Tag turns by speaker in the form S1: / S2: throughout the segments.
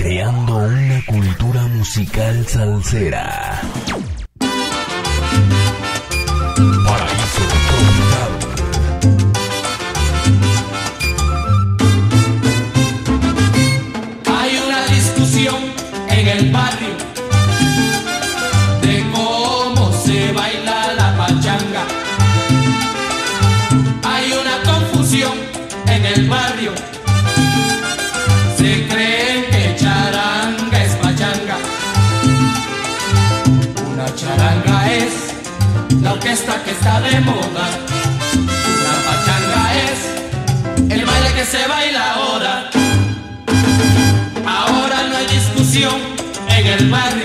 S1: creando una cultura musical salsera.
S2: la orquesta que está de moda. La pachanga es el baile que se baila ahora. Ahora no hay discusión en el barrio.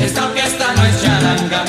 S2: esta orquesta no es charanga.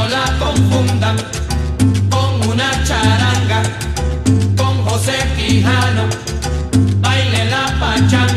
S2: no la confundan con una charanga, con José Quijano, baile la pachanga.